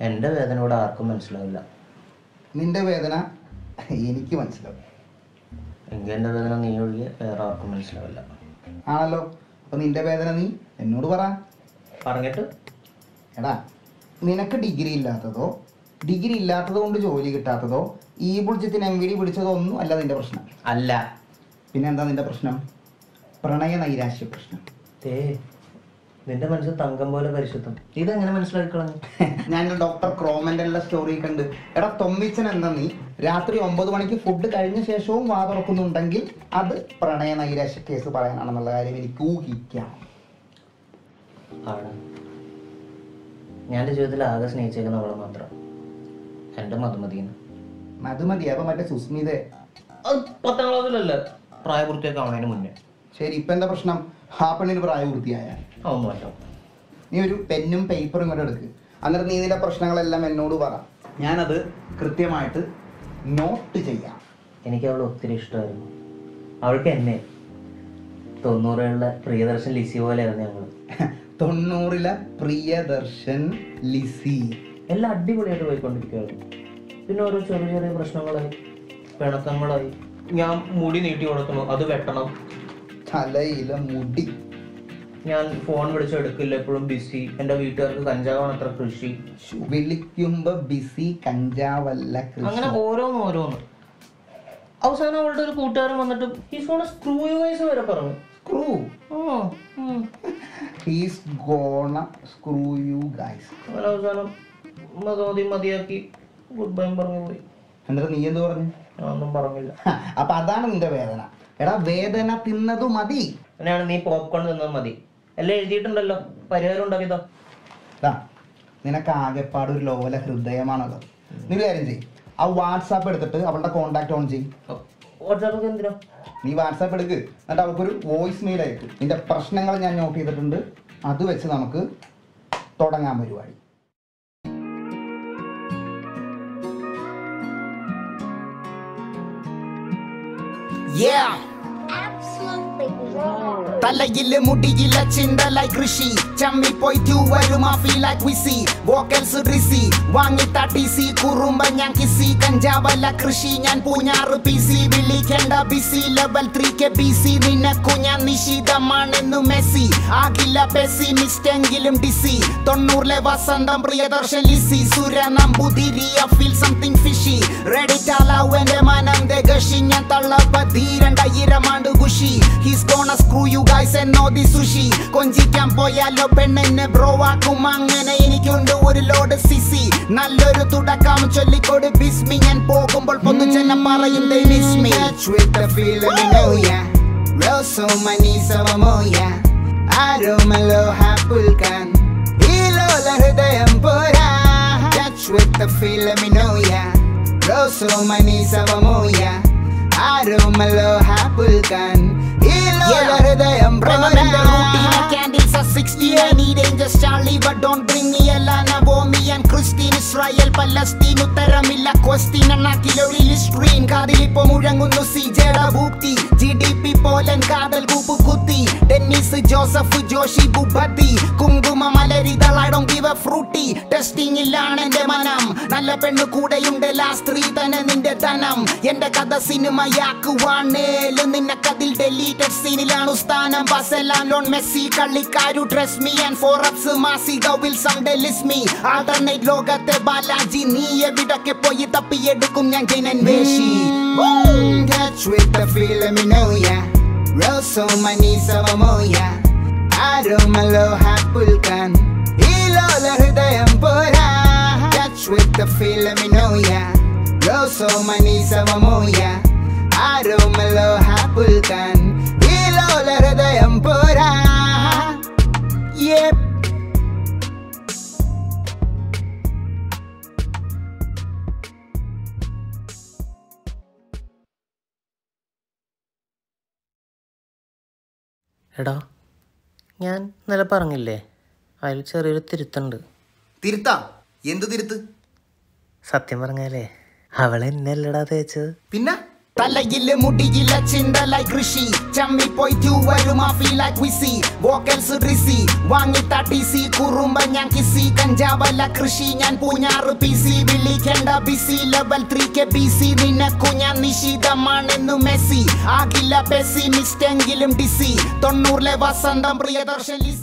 എന്റെ വേദന ഇവിടെ ആർക്കും മനസ്സിലാവില്ല. നിന്റെ വേദന എനിക്ക് മനസ്സിലാവും. എങ്കിൽ എന്റെ വേദന നീ ഒഴികെ വേറെ ആർക്കും മനസ്സിലാവില്ല. ആണല്ലോ. അപ്പൊ നിന്റെ വേദന നീ എന്നോട് പറ. പറഞ്ഞിട്ട്? എടാ നിനക്ക് ഡിഗ്രി ഇല്ലാത്തതോ? ഡിഗ്രി ഇല്ലാത്തത് കൊണ്ട് ജോലി കിട്ടാത്തതോ? ഈ പുളിച്ചത്തിന് എം വി ഡി പിടിച്ചതോ ഒന്നും അല്ല നിന്റെ പ്രശ്നം. അല്ല. പിന്നെന്താ നിന്റെ പ്രശ്നം? പ്രണയ നൈരാശ്യ പ്രശ്നം. നിന്റെ മനസ്സ് തങ്കം പോലെ പരിശുദ്ധം. ഇതെങ്ങനെ മനസ്സിലാക്കി കളഞ്ഞു ഞാൻ ഡോക്ടർ ക്രോമന്റെ സ്റ്റോറി കണ്ട് എടാ തൊമ്മിച്ചൻ എന്താ നീ? രാത്രി ഒമ്പത് മണിക്ക് ഫുഡ് കഴിഞ്ഞ ശേഷവും വാ തുറക്കുന്നുണ്ടെങ്കിൽ അത് പ്രണയ നൈരാശ കേസ് പറയാനാണെന്നുള്ള കാര്യം എനിക്ക് ഊഹിക്കാം. ആണ് ഞാൻ എന്റെ ജീവിതത്തിൽ ആകെ സ്നേഹിച്ചേക്കുന്ന അവളെ മാത്രം. എന്റെ മധുമതിന്ന് മധുമതി മതി അപ്പൊ മറ്റേ സുസ്മിത. പത്താം ക്ലാസ്സിലല്ല പ്രായപൂർത്തിയൊക്കെ ആവുന്നതിന് മുന്നേ. ശരി ഇപ്പൊ എന്താ പ്രശ്നം? ആ പെണ്ണിന് പ്രായപൂർത്തിയായ അതൊന്നും നീ ഒരു പെന്നും പേപ്പറും കൂടെ എടുക്ക്. അന്നേരം നീ നിന്റെ പ്രശ്നങ്ങളെല്ലാം എന്നോട് പറ. ഞാനത് കൃത്യമായിട്ട് നോട്ട് ചെയ്യാം. എനിക്ക് അവളെ ഒത്തിരി ഇഷ്ടമായിരുന്നു. അവൾക്ക് എന്നെ തൊണ്ണൂറുകളിലെ പ്രിയദർശൻ ലിസി പോലെയായിരുന്നു ഞങ്ങൾ തൊണ്ണൂറിലെ പ്രിയദർശൻ ലിസി. എല്ലാം അടിപൊളിയായിട്ട് പോയിക്കൊണ്ടിരിക്കുകയായിരുന്നു പിന്നെ ഓരോ ചെറിയ ചെറിയ പ്രശ്നങ്ങളായി പിണക്കങ്ങളായി. ഞാൻ മുടി നീട്ടി കൊടുക്കണം അത് വെട്ടണം. തലയിലെ മുടി. ഞാൻ ഫോൺ വിളിച്ചു എടുക്കില്ല എപ്പോഴും ബിസി എന്റെ വീട്ടുകാർക്ക് കഞ്ചാവാണ് അത്ര കൃഷി. വിളിക്കുമ്പോ ബിസി കഞ്ചാവല്ല അങ്ങനെ കൃഷി ഓരോന്ന് ഓരോന്ന്. അവസാനം അവളുടെ ഒരു കൂട്ടുകാരൻ വന്നിട്ട് ഈ ഫോൺ സ്ക്രൂ വൈസ് വരെ പറഞ്ഞു. Screw he's gonna screw you guys അങ്ങനെ അവസാനം മതി മതിയാക്കി ഗുഡ് ബൈ പറഞ്ഞു പോയി. എന്നിട്ട് നീ എന്ത് പറഞ്ഞു? ഒന്നും പറഞ്ഞില്ല. അപ്പൊ അതാണ് നിന്റെ വേദന. എടാ വേദന തിന്നതു മതി. അങ്ങനെയാണ് നീ പോപ്കോൺ തിന്നത് മതി. എല്ലാം എഴുതിയിട്ടുണ്ടല്ലോ. പരിഹാരം ഉണ്ടാക്കിയതോ ദാ, നിനക്ക് ആകെപ്പാട് ഒരു ലോല ഹൃദയമാണല്ലോ നീ ഒരു കാര്യം ചെയ്യും. ആ വാട്സാപ്പ് എടുത്തിട്ട് അവളുടെ കോണ്ടാക്ട് ഓൺ ചെയ്യും. വാട്സാപ്പ് എന്തിനോ? നീ വാട്സാപ്പ് എടുക്ക്. എന്നിട്ട് അവൾക്കൊരു വോയിസ് മെയിൽ അയക്കും. നിന്റെ പ്രശ്നങ്ങൾ ഞാൻ നോട്ട് ചെയ്തിട്ടുണ്ട്. അത് വെച്ച് നമുക്ക് തുടങ്ങാൻ പരിപാടി. തലയിൽ മുടിയില ചിന്തല കൃഷി. ചമ്മിപ്പോയി ട്യൂവരും feel like queasy vocals drizzy വാങ്ങി തട്ടിസി കുറുമ്പ ഞാൻ കിസി. കഞ്ചാവല്ല കൃഷി ഞാൻ പൂഞ്ഞാറ് പി സി വിളിക്കേണ്ട busy level three K B C. നിനക്കു ഞാൻ നിശിതമാണെന്നു മെസ്സി. ആകില്ല പെസിമിസ്റ്റെങ്കിലും ഡിസി. തൊണ്ണൂറിലെ വസന്തം പ്രിയദർശൻ ലിസി. സുര നമ്പുതിരിയ ഫീൽ സംതിങ് ഫിഷി. റെഡി ടാലാവ് എന്റെ മനം ദഗഷി ഞാൻ തള്ളപ്പ തള്ളപ്പതി രണ്ടായിരമാണ്ട് Khushi his gonna screw you guys എന്നോ ദി സുഷി. കൊഞ്ചിക്കാൻ പോയാലോ പെണ്ണെന്നെ ബ്രോ ആക്കും. അങ്ങനെ എനിക്കുണ്ട് ഒരു ലോഡ് സിസി. നല്ലൊരു തുടക്കം ചൊല്ലിക്കൊട് ബിസ്മി. ഞാൻ പോകുമ്പോൾ പൊതുജനം പറയും they miss me with the feeling you know yeah. Christine Palestine ഉത്തരമില്ല ക്വസ്റ്റ്യൻ എണ്ണാക്കിലൊഴിൽ സ്ക്രീൻ കാതിലിപ്പോ മുഴങ്ങുന്നു സി ജഡ ഭൂക്തി ജി ഡി പി പോലൻ കാതൽ കൂപ്പ് കുത്തി. ഡെന്നിസ് ജോസഫ് ജോഷി ബുബത്തി കുങ്കുമ ഗിവ് എ ഫ്രൂട്ടി. ടെസ്റ്റിംഗിലാണ് എന്റെ മനം. നല്ല പെണ്ണ് കൂടെയുണ്ട് ലാ സ്ത്രീ തന്നെ നിന്റെ ധനം. എന്റെ കഥ സിനിമയാക്കുവാണേൽ നിനക്കതിൽ ഡെലീറ്റഡ് സീനിലാണ് സ്ഥാനം ബസെല്ലാം loan Messi കള്ളിക്കാരു dress me and four ups Masi will someday ലിസ് മീ ആൾട്ടർനേറ്റ് ലോകത്തെ ബാലാജി നീ എവിടൊക്കെ പോയി തപ്പിയെടുക്കും ഞാൻ Janam വേഷി Touch with the ya Rosso manisa mamoya Aromalo hapulkan Ilola hൃദയം Pura Touch with the ya Rosso manisa mamoya എടാ ഞാൻ ഇന്നലെ പറഞ്ഞില്ലേ അതിൽ ചെറിയൊരു തിരുത്തുണ്ട്. തിരുത്താ. എന്ത് തിരുത്ത്? സത്യം പറഞ്ഞാലേ അവൾ എന്നല്ലടാ തേച്ചത്. പിന്നെ? തലയിൽ മുടിയില ചിന്തലായി കൃഷി. ചമ്മിപ്പോയി ക്യൂ വരും ആ ഫീൽ ലൈക്ക് വിസി വോക്കൽസ് ഡ്രിസി വാങ്ങിത്ത ടി സി കുറുമ്പ ഞാൻ കിസി. കഞ്ചാവല്ല കൃഷി ഞാൻ പൂഞ്ഞാറ് പി സി. വിളിക്കേണ്ട busy level three K B C. നിനക്കു ഞാൻ നിശിതമാണെന്നു മെസ്സി. ആകില്ല പെസി മിസ്റ്റെങ്കിലും ഡിസി. തൊണ്ണൂറിലെ വസന്തം പ്രിയദർശൻ ലിസി.